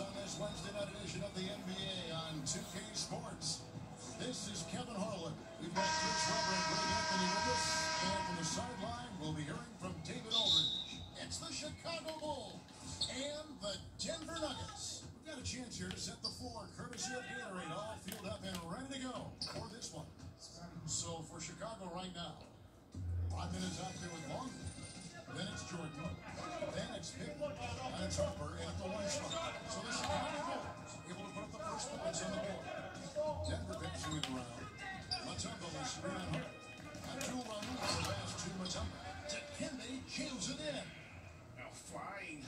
on this Wednesday night edition of the NBA on 2K Sports. This is Kevin Harlan. We've got Chris Webber and Greg Anthony with us. And from the sideline, we'll be hearing from David Aldridge. It's the Chicago Bulls and the Denver Nuggets. We've got a chance here to set the floor, courtesy of Gatorade, all filled up and ready to go for this one. So for Chicago right now, five minutes out there with Long. Then it's Jordan. Then it's Pitt. And it's Harper in at the one spot. So the Chicago Bulls able to put up the first points on the board. Denver pitching it around. Mutombo is on Harper. Abdul Rahman the pass to Mutombo. To Kembe, jams it in. Now flying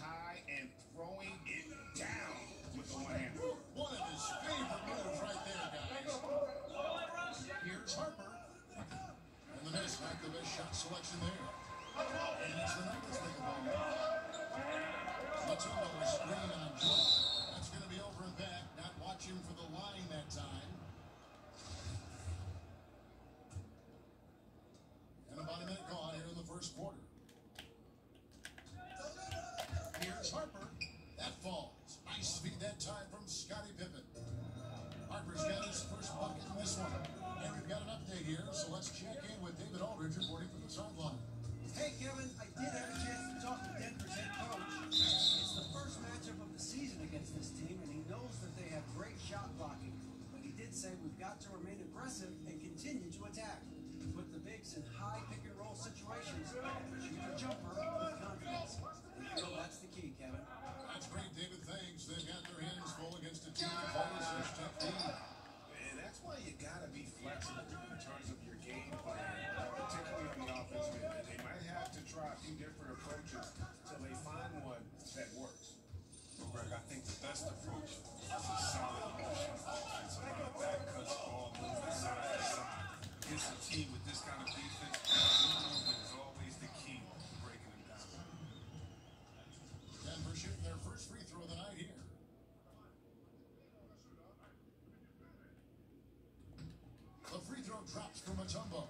Mutombo.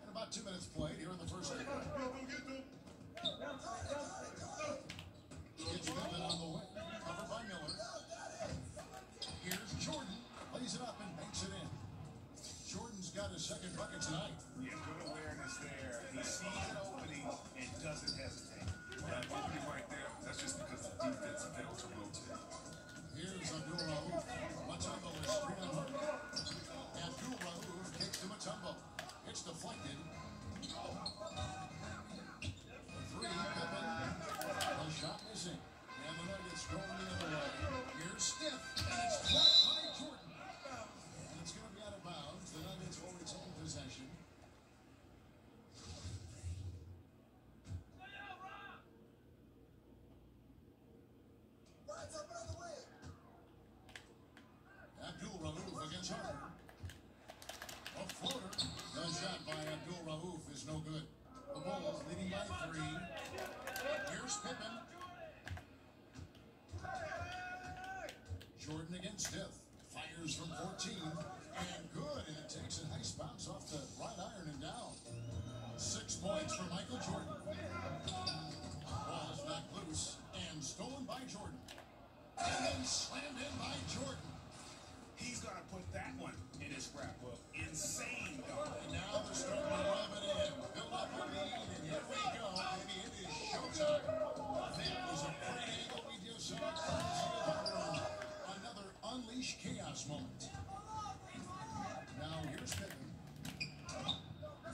And about two minutes played here in the first quarter. Gets Pippen on the wing. Covered by Miller. Here's Jordan. Lays it up and banks it in. Jordan's got his second bucket tonight. Yeah, good awareness there. He sees an opening and doesn't hesitate. That opening right there, that's just because the defense failed to rotate. Here's Abdul Rauf. Three on hook. Abdul It's deflected. Three, unleash chaos moment. Now here's Pippen.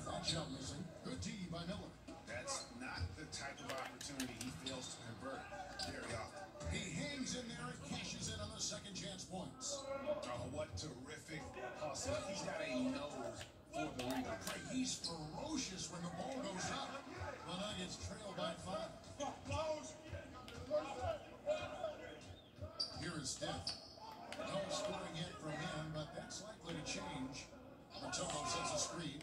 That shot missing. Good D by Miller. That's not the type of opportunity he fails to convert very often. He hangs in there and cashes in on the second chance points. Oh, what terrific hustle. He's got a nose for the rebound. He's ferocious when the ball goes up. The Nuggets trail by five. Here is Steph. No scoring yet from him, but that's likely to change. Mutombo sets a screen.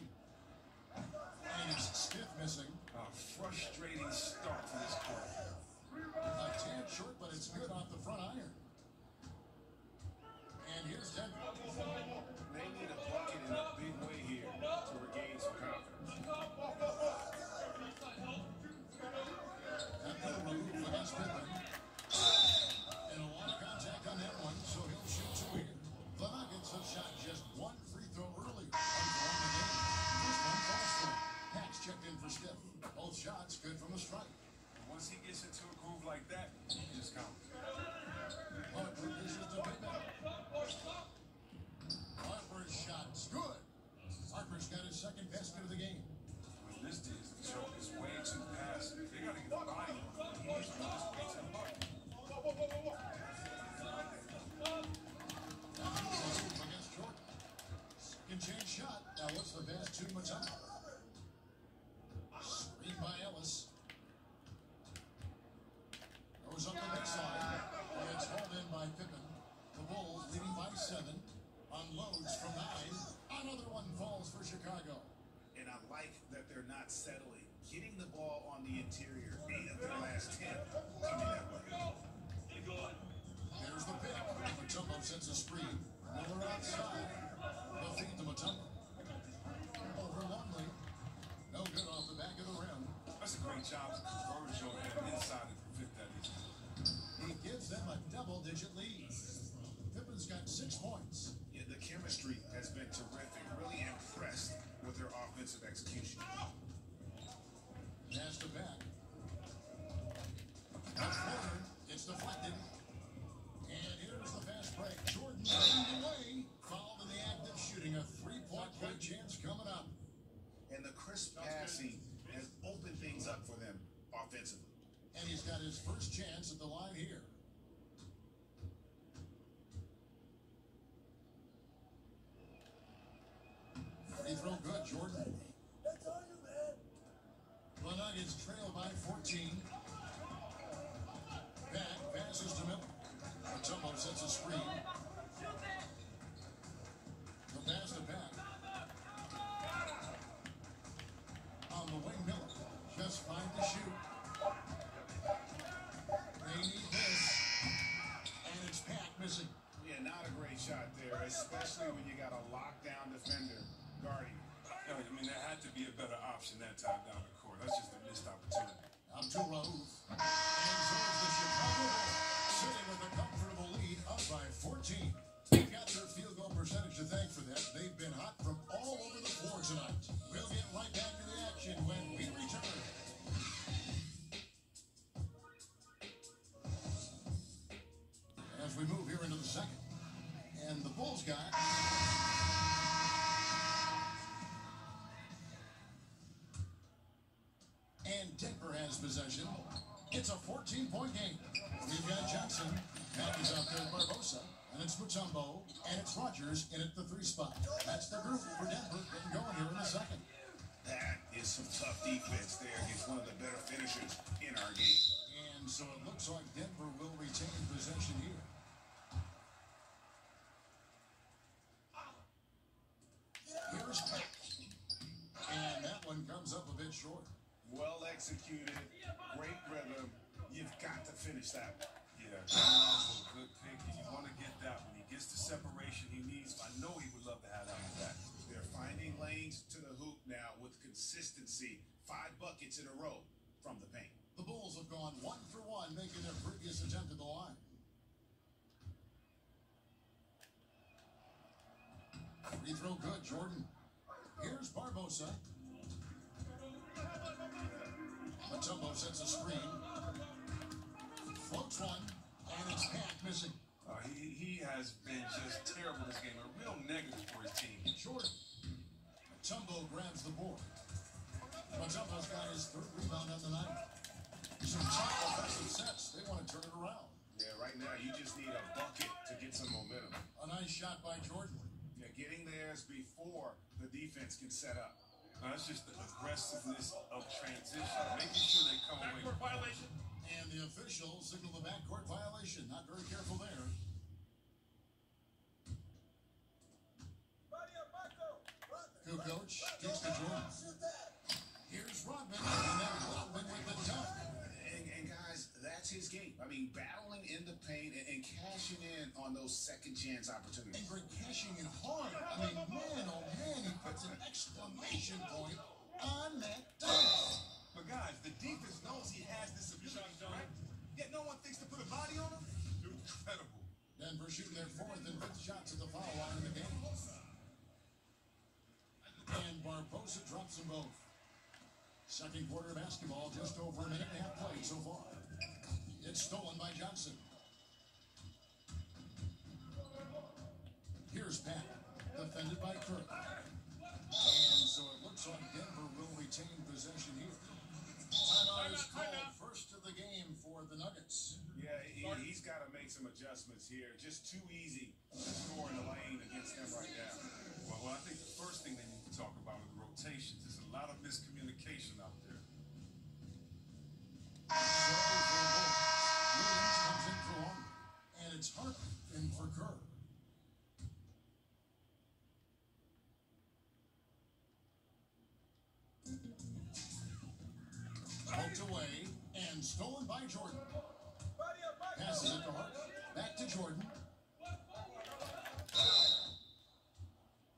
And it's Stith missing. A frustrating start to this quarter. A tad short, but it's good off the front iron. And here's Denver. They need a bucket in a big way here to regain some confidence. Rauf against Pippen. Chance at the line here. Denver has possession. It's a 14-point game. We've got Jackson, Matt is out there, Barbosa, and it's Mutombo, and it's Rogers in at the three spot. That's the group for Denver getting going here in a second. That is some tough defense there against one of the better finishers in our game. And so it looks like Denver will retain possession here. Here's Peck. And that one comes up a bit short. Well executed, great rhythm. You've got to finish that one. Yeah, that's a good pick. And you want to get that when he gets the separation he needs. I know he would love to have that one back. They're finding lanes to the hoop now with consistency. Five buckets in a row from the paint. The Bulls have gone one for one, making their previous attempt at the line. Free throw good, Jordan. Here's Barbosa. Mutombo sets a screen. Floats one, and it's Pat missing. Uh, he, he has been just terrible this game. A real negative for his team. Jordan. Mutombo grabs the board. Mutombo's got his third rebound on the night. Some top offensive sets. They want to turn it around. Yeah, right now you just need a bucket to get some momentum. A nice shot by Jordan. Yeah, getting theirs before the defense can set up. Uh, that's just the aggressiveness of transition, making sure they come away. violation. And the official signaled the backcourt violation. Not very careful there. Kukoc kicks to Jordan. Here's cashing in on those second chance opportunities. And opportunities. Greg cashing in hard. I mean, man, oh man, he puts an exclamation point on that dunk. But guys, the defense knows he has this ability, right? Yet no one thinks to put a body on him. Incredible. Denver shooting their fourth and fifth shots at the foul line in the game. And Barbosa drops them both. Second quarter basketball, just over a minute and a half played so far. It's Peters back, defended by Kirk. And so it looks like Denver will retain possession here. Timeout is called first of the game for the Nuggets. Yeah, he, has got to make some adjustments here. Just too easy to score in the lane against them right now. Well, well, I think the first thing they need to talk about is rotations. There's a lot of miscommunication out there. Williams comes in for long, and it's Hartman in for Kirk. Poked away and stolen by Jordan. Passes it to Harper. Back to Jordan.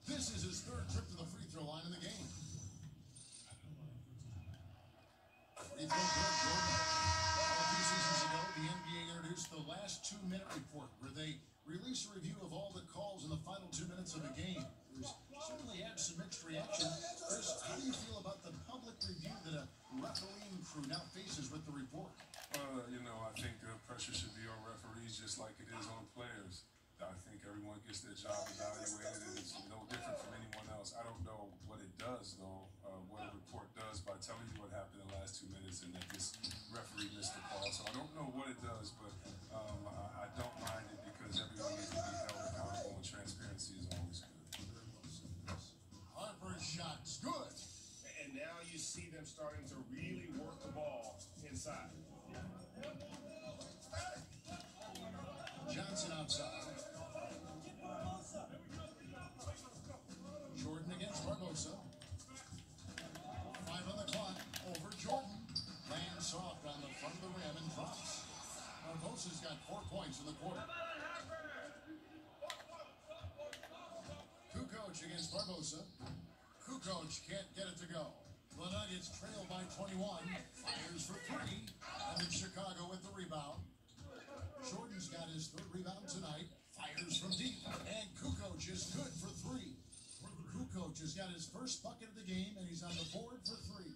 This is his third trip to the free throw line in the game. Free throw Jordan. A few seasons ago, the NBA introduced the last two-minute report, where they release a review of all the calls in the final two minutes of the game. There's certainly had some mixed reaction. Now faces with the report? Uh, you know, I think uh, pressure should be on referees just like it is on players. I think everyone gets their job evaluated, and it's no different from anyone else. I don't know what it does, though, uh, what a report does by telling you what happened in the last two minutes and that this referee missed the call. So I don't know what it does, but um, I, I don't mind it because everyone needs to be held accountable, and transparency is always good. Harper's shot's good. And now you see them starting to Kukoc against Barbosa. Kukoc can't get it to go. The Nuggets trail by 21. Fires for three. And it's Chicago with the rebound. Jordan's got his third rebound tonight. Fires from deep. And Kukoc is good for three. Kukoc has got his first bucket of the game, and he's on the board for three.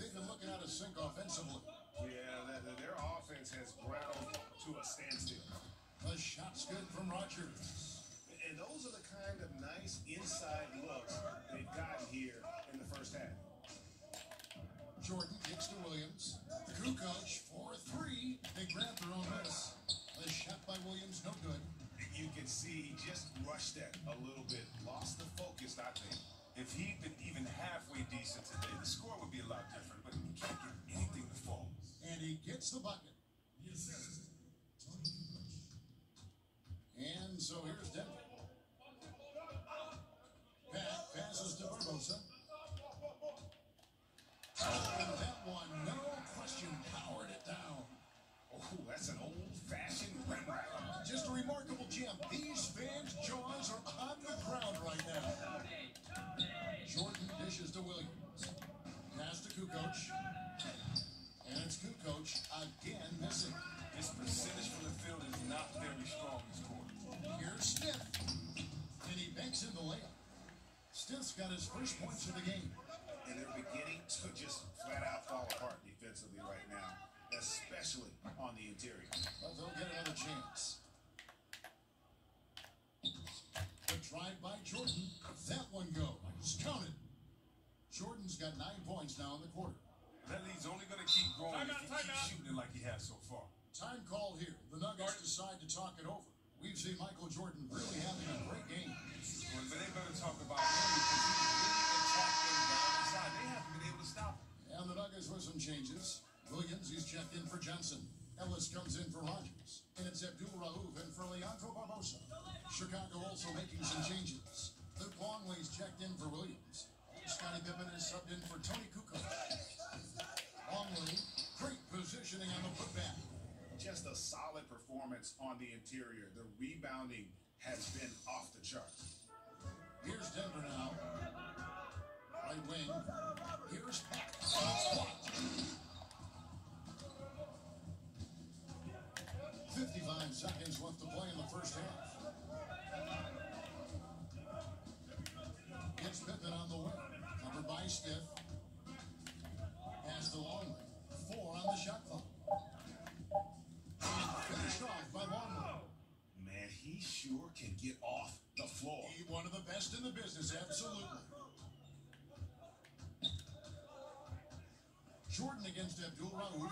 They've been looking out of sync offensively. Yeah, their offense has ground to a standstill. The shot's good from Rogers. Nice inside looks they've gotten here in the first half. Jordan kicks to Williams. Kukoc for three. They grab their own miss. The shot by Williams, no good. You can see he just rushed that a little bit, lost the focus, I think. If he'd been even halfway decent today, the score would be a lot different, but he can't get anything to fall. And he gets the bucket. His first points of the game. And they're beginning to just flat out fall apart defensively right now, especially on the interior. But they'll get another chance. The drive by Jordan. That one goes. Counted. Jordan's got nine points now in the quarter. That lead's only going to keep growing if he keeps shooting it like he has so far. Time call here. The Nuggets decide to talk it over. We've seen Michael Jordan really having a great performance on the interior. The rebounding has been off the charts. Here's Denver now. Right wing. Here's Pat. Blocked. 55 seconds left to play in the first half. Gets Pippen on the wing. Covered by Stith. Abdul Rauf.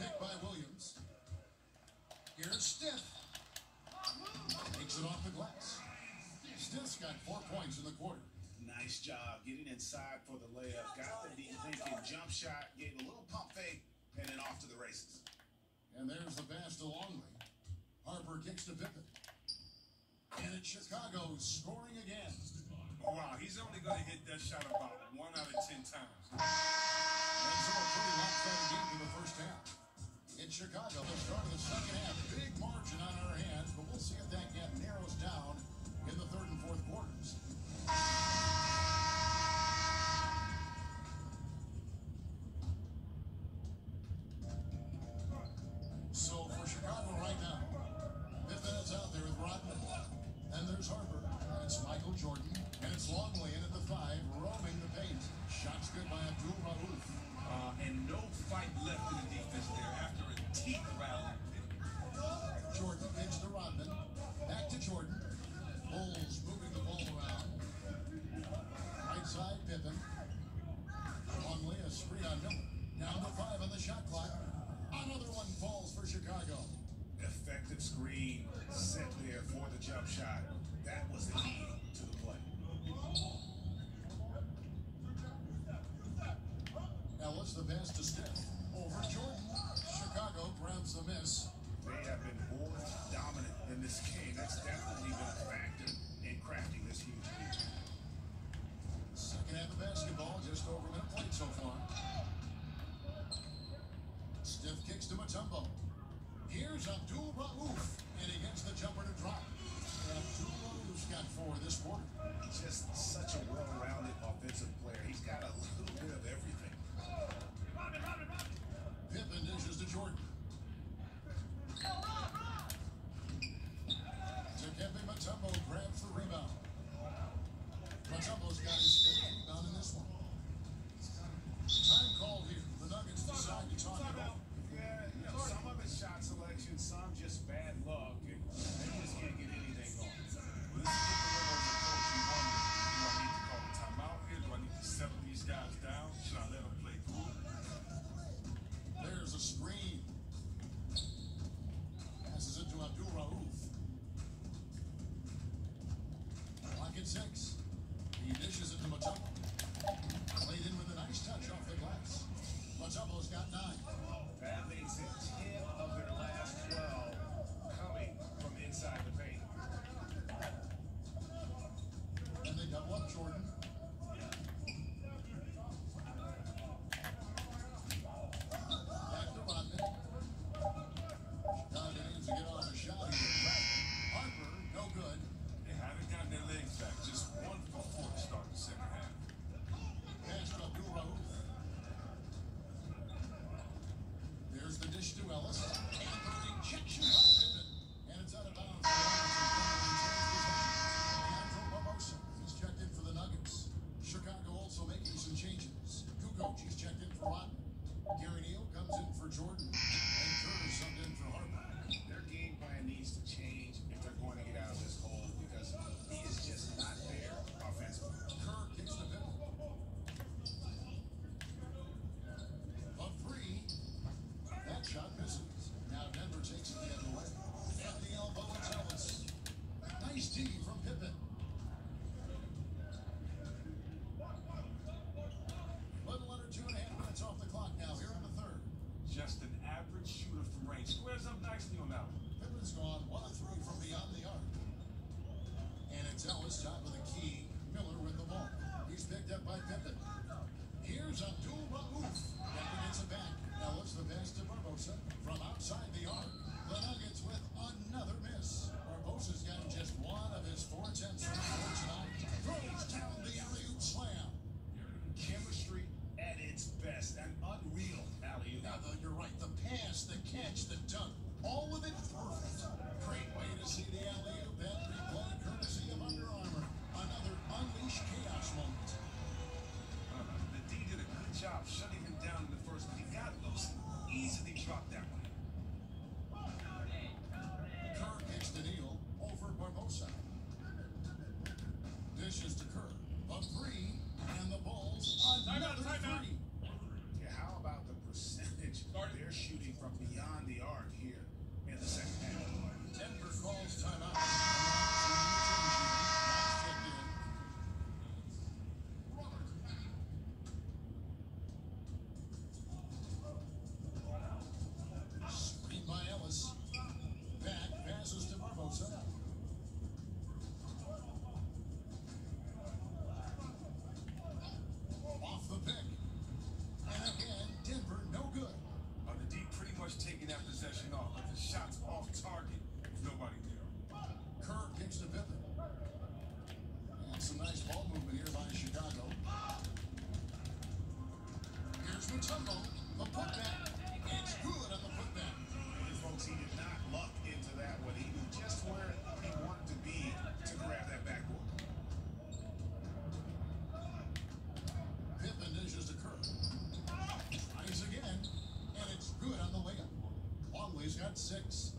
Picked by Williams. Here's Stith. Takes it off the glass. Stith's got four points in the quarter. Nice job getting inside for the layup. Got the deep thinking jump shot, gave a little pump fake, and then off to the races. And there's the pass to Longley. Harper kicks to Pippen. And it's Chicago scoring again. Oh, wow, he's only going to hit that shot about one out of ten times. 하죠. jump shot. That was the key to the play. Ellis, the pass to Smith. Over Jordan. Chicago grabs the miss. They have been more dominant in this game. That's definitely been a factor in crafting this huge lead. Second half of basketball, just over a minute played so far. six. six.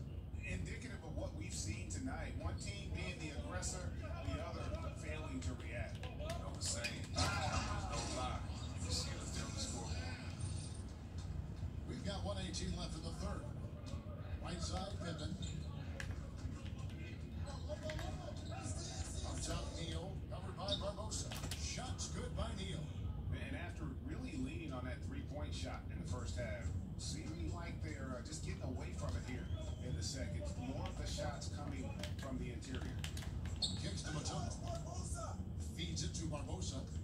Indicative of what we've seen tonight. One team being the aggressor, the other failing to react. No. No lie. You can see it up there. We've got 118 left in the third. Right side, Pittman. Up top, Neal. Covered by Barbosa. Shots good by Neal. And after really leaning on that three-point shot, seconds. More of the shots coming from the interior. Kicks to Feeds it to Barbosa.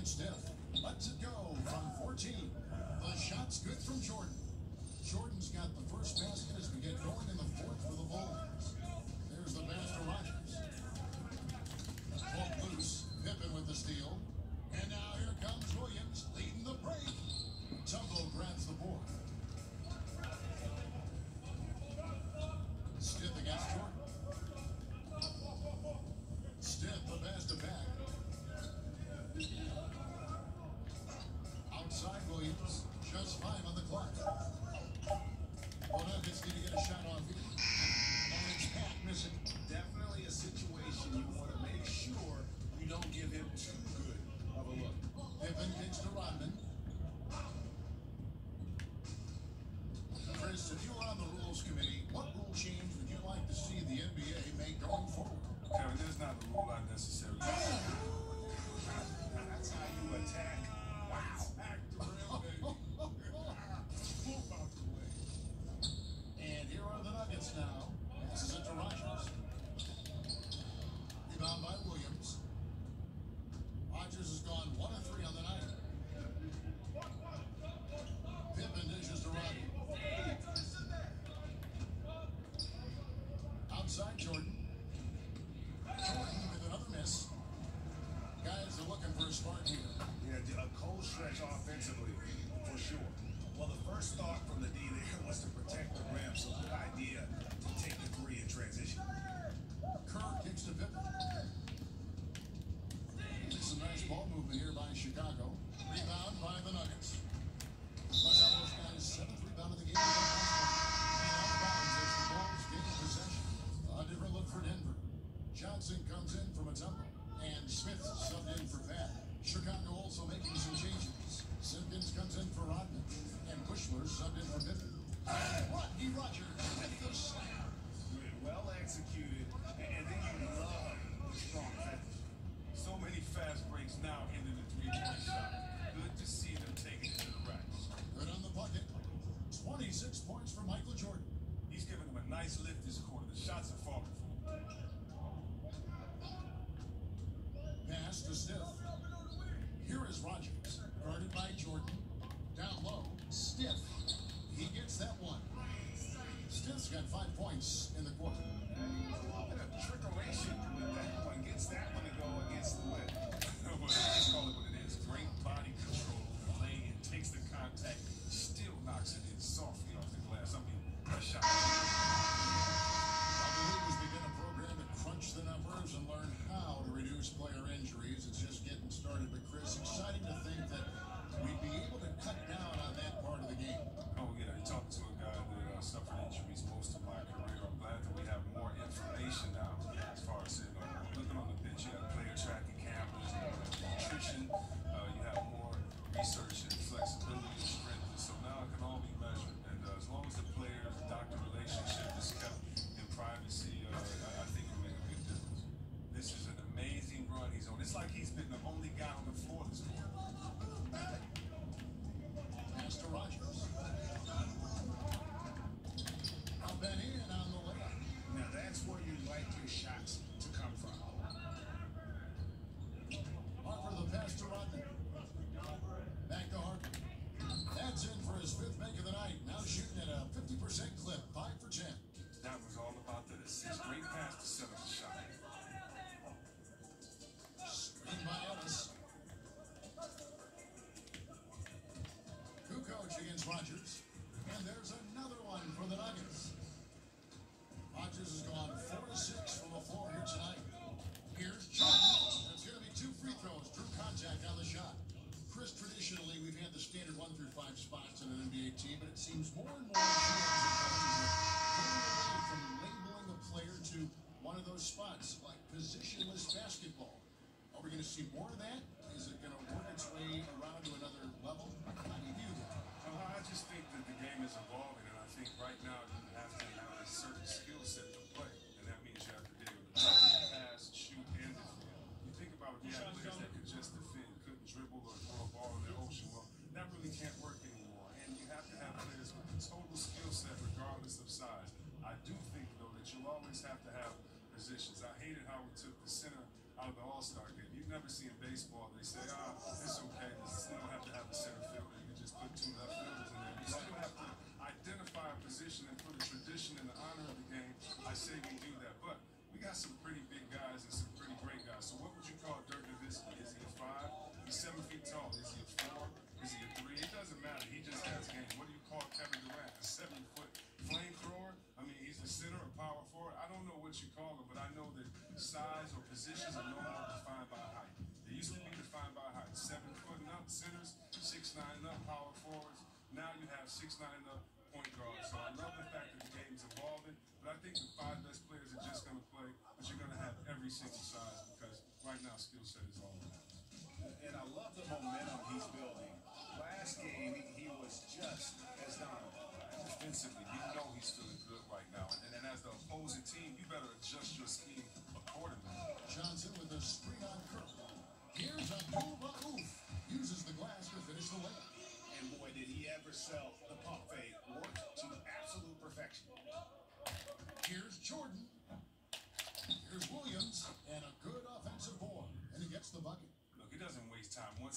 and stiff. Let's it go from 14. The shot's good from Jordan. Jordan's got the first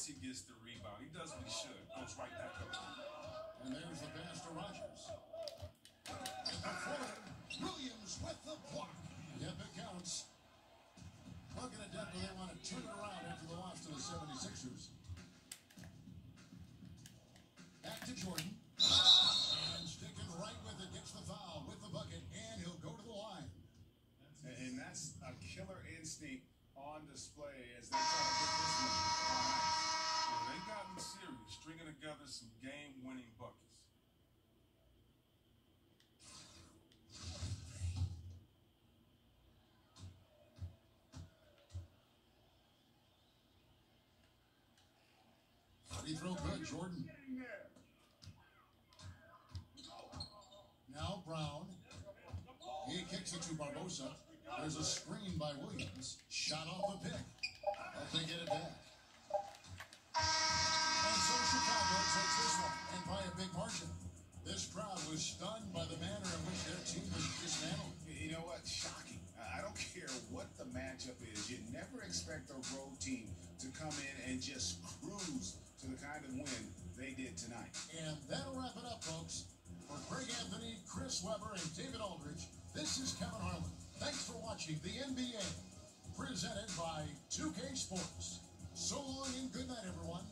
He gets the rebound. He does what he should. Goes right down. He throw good, Jordan. Now Brown. He kicks it to Barbosa. There's a screen by Williams. Shot off the pick. But they get it back. And so Chicago takes this one, and by a big margin. This crowd was stunned by the manner in which their team was dismantled. You know what? Shocking. I don't care what the matchup is. You never expect a road team to come in and just cruise to the kind of win they did tonight. And that'll wrap it up, folks. For Greg Anthony, Chris Webber, and David Aldridge, this is Kevin Harlan. Thanks for watching the NBA, presented by 2K Sports. So long and good night, everyone.